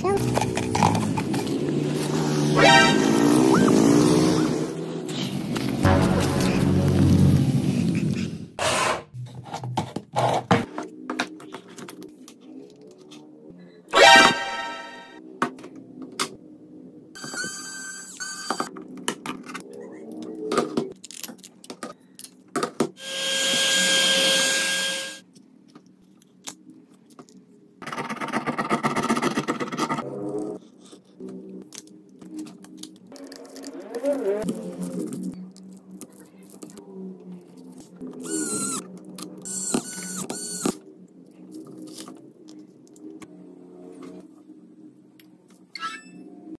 film. Uhum.